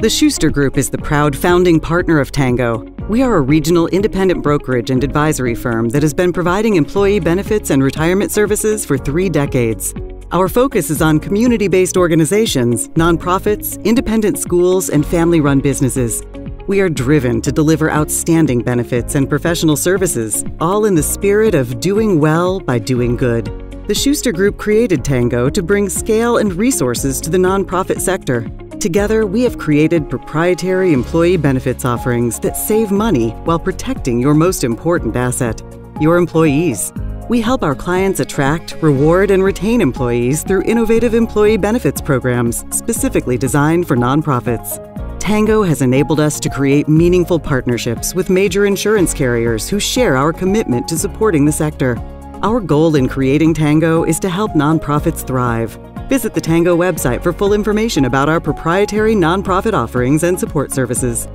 The Schuster Group is the proud founding partner of Tango. We are a regional independent brokerage and advisory firm that has been providing employee benefits and retirement services for three decades. Our focus is on community based organizations, nonprofits, independent schools, and family run businesses. We are driven to deliver outstanding benefits and professional services, all in the spirit of doing well by doing good. The Schuster Group created Tango to bring scale and resources to the nonprofit sector. Together, we have created proprietary employee benefits offerings that save money while protecting your most important asset your employees. We help our clients attract, reward, and retain employees through innovative employee benefits programs specifically designed for nonprofits. Tango has enabled us to create meaningful partnerships with major insurance carriers who share our commitment to supporting the sector. Our goal in creating Tango is to help nonprofits thrive. Visit the Tango website for full information about our proprietary nonprofit offerings and support services.